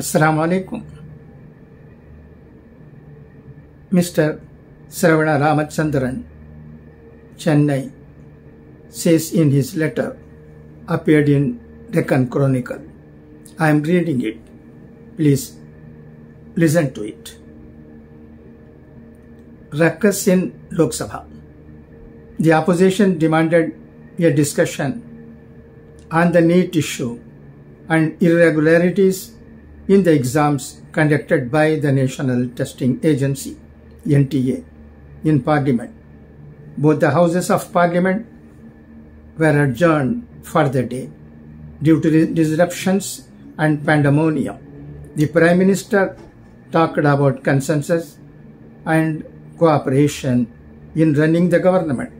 Assalamu alaikum. Mr. Saravana Ramachandran, Chennai, says in his letter appeared in Deccan Chronicle. I am reading it. Please listen to it. Ruckus in Lok Sabha. The opposition demanded a discussion on the NEET issue and irregularities in the exams conducted by the National Testing Agency NTA in Parliament. Both the Houses of Parliament were adjourned for the day due to disruptions and pandemonium. The Prime Minister talked about consensus and cooperation in running the government.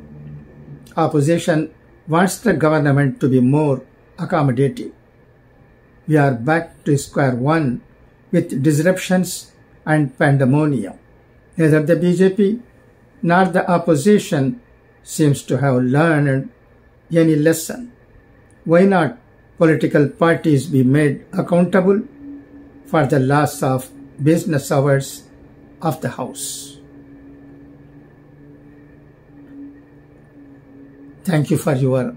Opposition wants the government to be more accommodative. We are back to square one with disruptions and pandemonium. Neither the BJP nor the opposition seems to have learned any lesson. Why not political parties be made accountable for the loss of business hours of the House? Thank you for your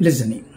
listening.